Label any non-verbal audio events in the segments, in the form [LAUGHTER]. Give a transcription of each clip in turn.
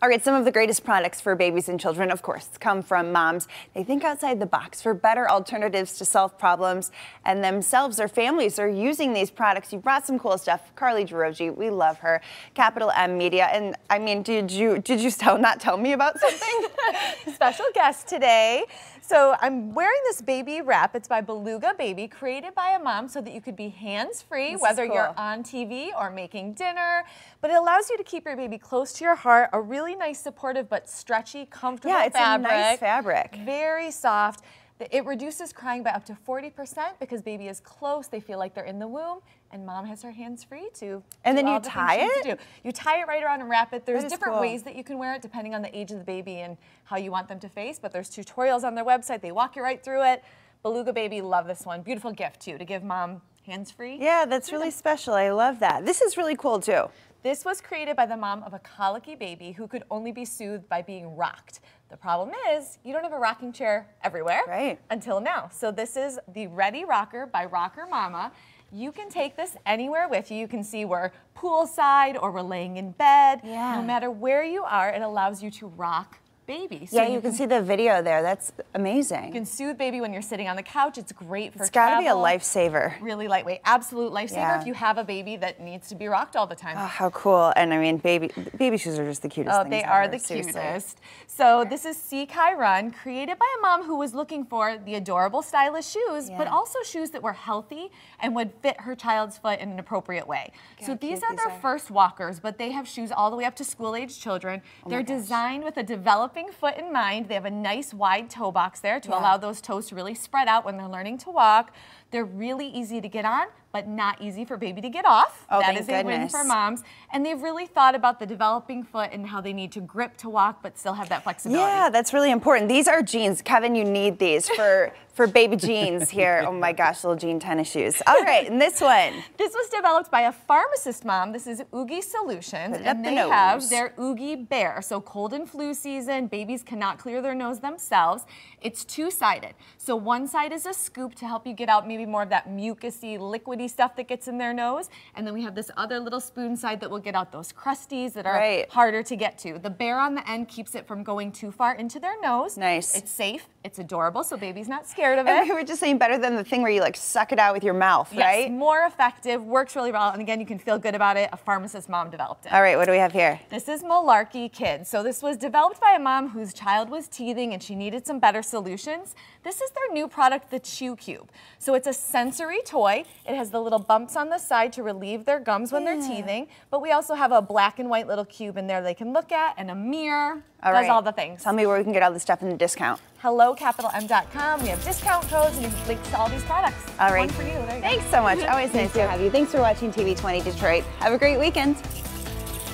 All right, some of the greatest products for babies and children, of course, come from moms. They think outside the box for better alternatives to solve problems, and themselves or families are using these products. You brought some cool stuff. Carly Giroji, we love her. Capital M Media, and I mean, did you did you [LAUGHS] tell, not tell me about something? [LAUGHS] Special guest today. So I'm wearing this baby wrap. It's by Beluga Baby, created by a mom so that you could be hands-free, whether cool. you're on TV or making dinner. But it allows you to keep your baby close to your heart. A really nice, supportive, but stretchy, comfortable yeah, it's fabric. a nice fabric. Very soft. It reduces crying by up to 40% because baby is close, they feel like they're in the womb, and mom has her hands free to And then you the tie it? You tie it right around and wrap it. There's different cool. ways that you can wear it depending on the age of the baby and how you want them to face, but there's tutorials on their website. They walk you right through it. Beluga Baby, love this one. Beautiful gift too, to give mom hands-free. Yeah, that's really special. I love that. This is really cool too. This was created by the mom of a colicky baby who could only be soothed by being rocked. The problem is you don't have a rocking chair everywhere right. until now. So this is the Ready Rocker by Rocker Mama. You can take this anywhere with you. You can see we're poolside or we're laying in bed. Yeah. No matter where you are, it allows you to rock baby. So yeah, you, you can, can, see the video there. That's amazing. You can soothe baby when you're sitting on the couch. It's great for It's got to be a lifesaver. Really lightweight. Absolute lifesaver yeah. if you have a baby that needs to be rocked all the time. Oh, how cool. And I mean, baby baby shoes are just the cutest Oh, they ever, are the seriously. cutest. So this is See Kai Run, created by a mom who was looking for the adorable, stylish shoes, yeah. but also shoes that were healthy and would fit her child's foot in an appropriate way. so these are these their are. first walkers, but they have shoes all the way up to school-age children. Oh They're designed with a developing foot in mind they have a nice wide toe box there to yeah. allow those toes to really spread out when they're learning to walk. They're really easy to get on, but not easy for baby to get off. Oh, that is goodness. a win for moms. And they've really thought about the developing foot and how they need to grip to walk, but still have that flexibility. Yeah, that's really important. These are jeans. Kevin, you need these for, [LAUGHS] for baby jeans here. Oh my gosh, little jean tennis shoes. All right, and this one. [LAUGHS] This was developed by a pharmacist mom. This is Oogie Solutions, and they the have their Oogie Bear. So cold and flu season, babies cannot clear their nose themselves. It's two-sided. So one side is a scoop to help you get out maybe more of that mucusy, liquidy stuff that gets in their nose. And then we have this other little spoon side that will get out those crusties that are right. harder to get to. The bear on the end keeps it from going too far into their nose. Nice. It's safe, it's adorable, so baby's not scared of it. And we were just saying better than the thing where you like suck it out with your mouth, yes, right? more effective, works really well. And again, you can feel good about it. A pharmacist mom developed it. All right, what do we have here? This is Malarkey Kids. So this was developed by a mom whose child was teething and she needed some better solutions. This is their new product, the Chew Cube. So it's a sensory toy. It has the little bumps on the side to relieve their gums when yeah. they're teething. But we also have a black and white little cube in there they can look at and a mirror. All does right. all the things. Tell me where we can get all this stuff in the discount. HelloCapitalM.com. We have discount codes and links to all these products. All right. One for you. Thanks so much. [LAUGHS] Always nice to have you. Thanks for watching TV 20 Detroit. Have a great weekend.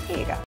Here you go.